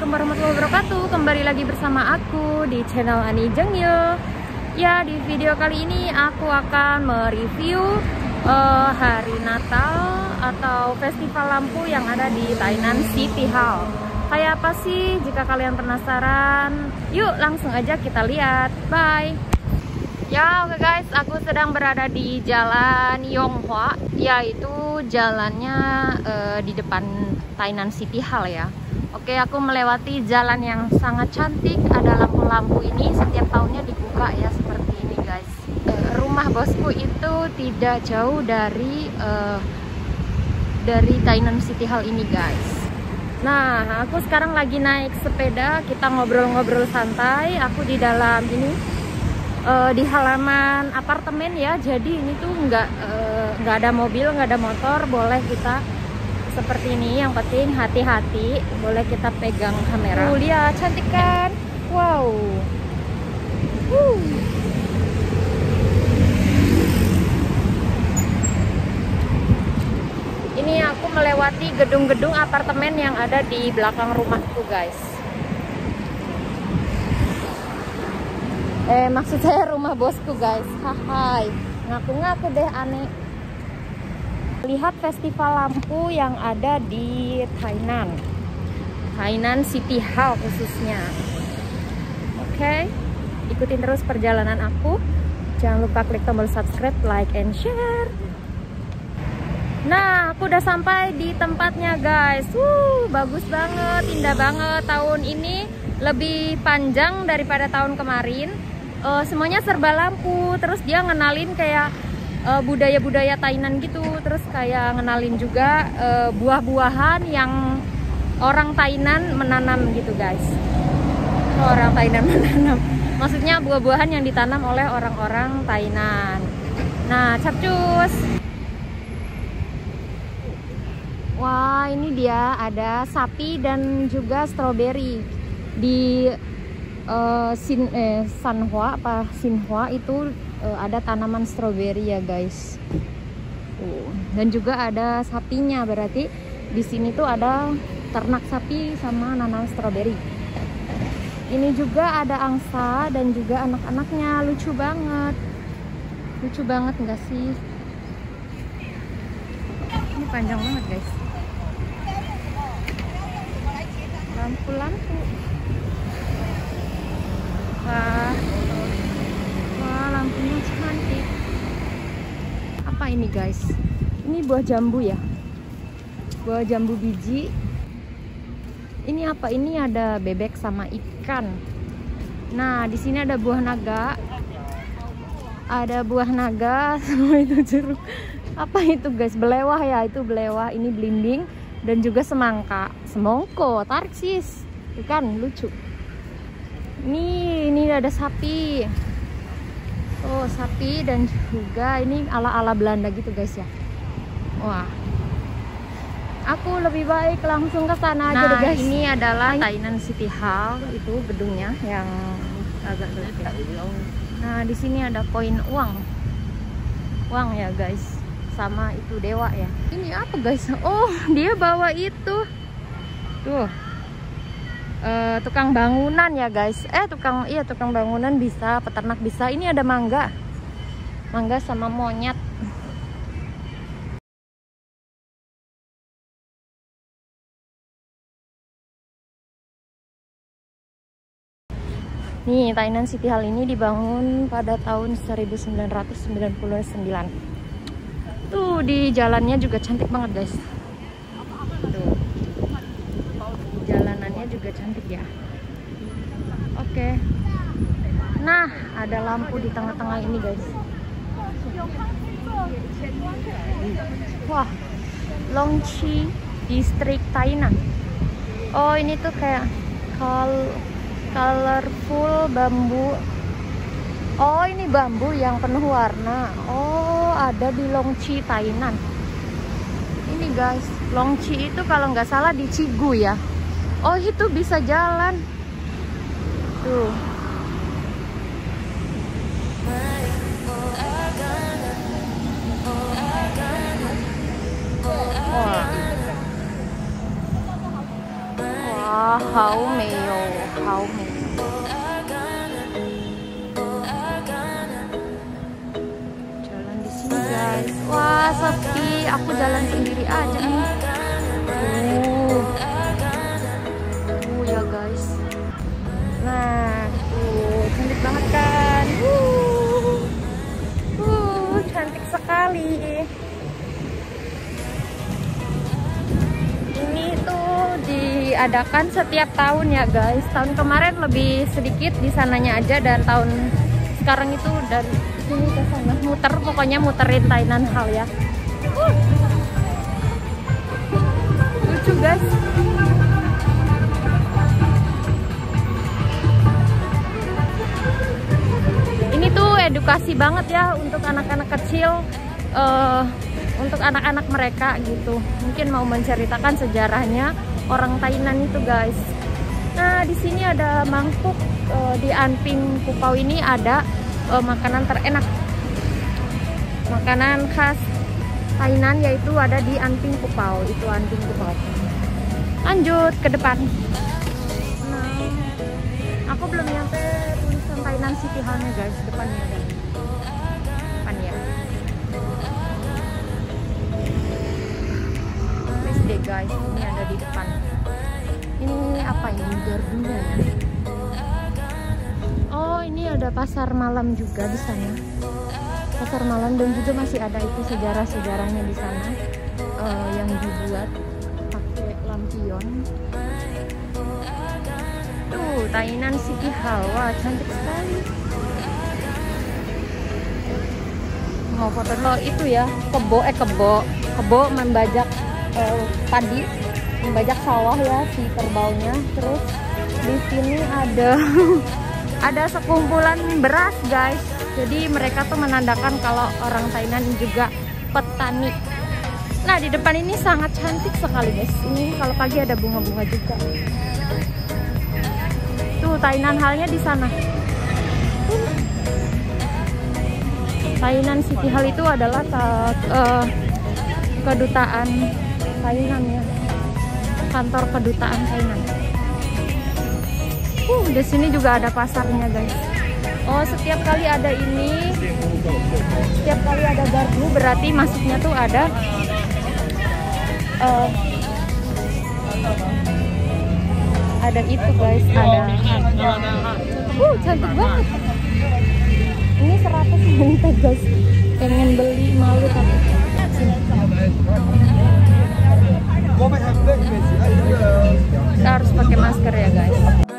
Assalamualaikum warahmatullahi wabarakatuh. Kembali lagi bersama aku di channel Ani Jengil. Ya, di video kali ini aku akan mereview uh, hari Natal atau festival lampu yang ada di Tainan City Hall. Kayak apa sih? Jika kalian penasaran Yuk langsung aja kita lihat. Bye. Ya oke okay guys, aku sedang berada di Jalan Yonghua Yaitu jalannya uh, di depan Tainan City Hall ya Oke, aku melewati jalan yang sangat cantik. Ada lampu-lampu ini setiap tahunnya dibuka ya seperti ini, guys. Rumah bosku itu tidak jauh dari uh, dari Tainan City Hall ini, guys. Nah, aku sekarang lagi naik sepeda. Kita ngobrol-ngobrol santai. Aku di dalam ini uh, di halaman apartemen ya. Jadi ini tuh nggak nggak uh, ada mobil, nggak ada motor. Boleh kita seperti ini yang penting hati-hati. Boleh kita pegang kamera. Uh, lihat cantik kan? Wow. Uh. ini aku melewati gedung-gedung apartemen yang ada di belakang rumahku guys. Eh maksud saya rumah bosku guys. Hai ngaku-ngaku deh aneh lihat festival lampu yang ada di Tainan Tainan City Hall khususnya. Oke okay? ikutin terus perjalanan aku. Jangan lupa klik tombol subscribe like and share. Nah aku udah sampai di tempatnya guys. Wuh, bagus banget indah banget. Tahun ini lebih panjang daripada tahun kemarin. Uh, semuanya serba lampu. Terus dia ngenalin kayak uh, budaya-budaya Tainan gitu. Terus kayak ngenalin juga uh, buah-buahan yang orang Tainan menanam gitu guys. Orang Tainan menanam. Maksudnya buah-buahan yang ditanam oleh orang-orang Tainan nah capcus. Wah ini dia. Ada sapi dan juga stroberi. Di uh, Sin eh, Sanhua apa? Sinhua itu uh, ada tanaman stroberi ya guys. Uh, dan juga ada sapinya berarti di sini tuh ada ternak sapi sama nanam stroberi. Ini juga ada angsa dan juga anak-anaknya. Lucu banget. Lucu banget enggak sih? Ini panjang banget guys. Lampu-lampu. Wah lampunya cantik. Apa ini guys? Ini buah jambu ya? Buah jambu biji. Ini apa? Ini ada bebek sama ikan. Nah di sini ada buah naga. Ada buah naga semua itu jeruk. Apa itu guys? Belewah ya itu belewah. Ini belimbing dan juga semangka. Semongko tarik sis ikan lucu. Ini ini ada sapi oh sapi dan juga ini ala-ala Belanda gitu guys ya. Wah. Aku lebih baik langsung ke sana aja nah, guys. ini adalah Tainan City Hall itu gedungnya yang agak dekat nah di sini ada koin uang. Uang ya guys. Sama itu dewa ya. Ini apa guys? Oh dia bawa itu. Tuh uh, tukang bangunan ya guys eh tukang iya tukang bangunan bisa peternak bisa ini ada mangga mangga sama monyet Nih, Tainan City Hall ini dibangun pada tahun 1999. Tuh, di jalannya juga cantik banget, guys. Tuh juga cantik ya. Oke. Okay. nah ada lampu di tengah-tengah ini guys. Wah Longchi District Tainan. Oh ini tuh kayak col colorful bambu. Oh ini bambu yang penuh warna. Oh ada di Longchi Tainan. Ini guys Longchi itu kalau nggak salah di Cigu ya Oh itu bisa jalan Tuh Wah Hao Meo, Hao Meo. Jalan di sini guys. Wah sepi. Aku jalan sendiri aja nih. Diadakan setiap tahun ya guys. Tahun kemarin lebih sedikit di sananya aja dan tahun sekarang itu dari sini ke sana muter pokoknya muterin Tainan Hall ya. Lucu guys. Ini tuh edukasi banget ya untuk anak-anak kecil. Uh, untuk anak-anak mereka gitu mungkin mau menceritakan sejarahnya orang Tainan itu guys. Nah di sini ada mangkuk uh, di Anping Kupau ini ada uh, makanan terenak. Makanan khas Tainan yaitu ada di Anping Kupau itu Anping Kupau lanjut ke depan. Nah aku belum nyampe Tainan City Hall-nya guys depannya deh guys. Ini ada di depan. Ini apa ini? Gardunya ya? Oh ini ada pasar malam juga di sana. Pasar malam dan juga masih ada itu sejarah-sejarahnya di sana. Uh, yang dibuat pakai lampion. Tuh Tainan City Hall. Wah cantik sekali. Mau foto lo itu ya kebo eh kebo. Kebo membajak uh, padi membajak sawah ya si kerbaunya. Terus di sini ada ada sekumpulan beras guys. Jadi mereka tuh menandakan kalau orang Thailand juga petani. Nah di depan ini sangat cantik sekali guys. Ini kalau pagi ada bunga-bunga juga. Tuh Thailand halnya di sana. Thailand City Hall itu adalah uh, kedutaan Thailand ya. Kantor kedutaan Thailand. Uh di sini juga ada pasarnya guys. Oh setiap kali ada ini setiap kali ada gardu berarti masuknya tuh ada uh, ada itu guys ada uh cantik banget. Ini 100 menit guys. Pengen beli malu tapi kita harus pakai masker ya guys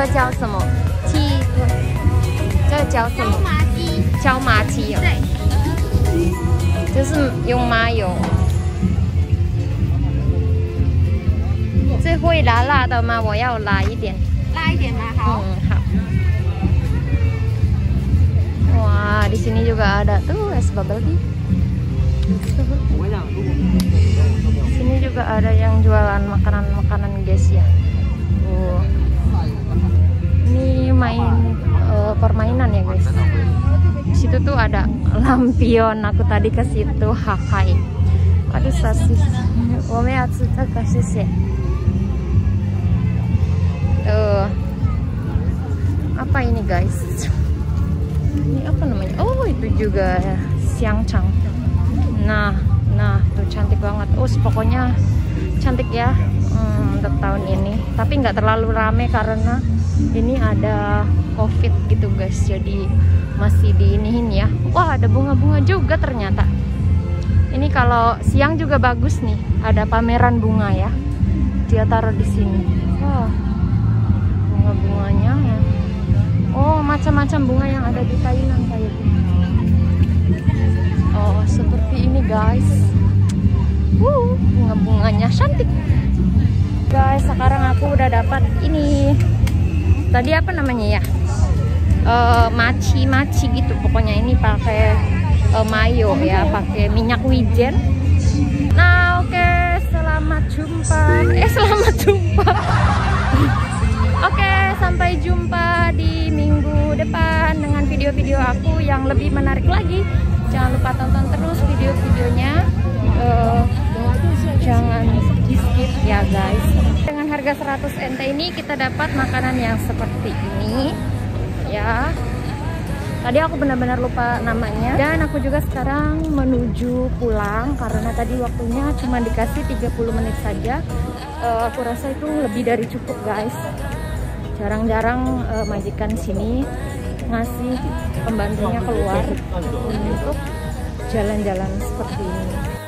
个叫什么？鸡，这个叫什么？麻鸡，椒麻鸡哦，对，就是用麻油。这会辣辣的吗？我要辣一点。辣一点吗？好。Hmm, hap. Wah, di sini juga ada tuh es bubble tea. Es bubble tea. Di sini juga ada yang jualan makanan-makanan guys ya. Tuh. Ini main eh, permainan ya guys. Di situ tuh ada lampion. Aku tadi ke situ hakai. Aduh sasis. Wame atsuta ya. Tuh. Apa ini guys? Ini apa namanya? Oh, itu juga siang cang. Nah, nah, tuh cantik banget. Oh, pokoknya cantik ya hmm, untuk tahun ini. Tapi nggak terlalu rame karena ini ada covid gitu guys. Jadi masih diinihin ya. Wah, ada bunga-bunga juga ternyata. Ini kalau siang juga bagus nih. Ada pameran bunga ya. Dia taruh di sini. Wah, bunga-bunganya ya. Oh, macam-macam bunga yang ada di Thailand kayak. Oh, seperti ini guys. Wuh, bunga-bunganya cantik. Guys, sekarang aku udah dapat ini. Tadi apa namanya ya? Eh, maci-maci gitu. Pokoknya ini pakai eh, mayo ya, pakai minyak wijen. Nah, oke, selamat jumpa. Eh, selamat jumpa. Oke, sampai jumpa di minggu depan dengan video-video aku yang lebih menarik lagi. Jangan lupa tonton terus video-videonya. Eh, jangan di skip ya guys. Dengan harga 100 NT ini kita dapat makanan yang seperti ini. Ya. Tadi aku benar-benar lupa namanya dan aku juga sekarang menuju pulang karena tadi waktunya cuma dikasih 30 menit saja. Eh, aku rasa itu lebih dari cukup guys jarang-jarang uh, majikan sini ngasih pembantunya keluar untuk jalan-jalan seperti ini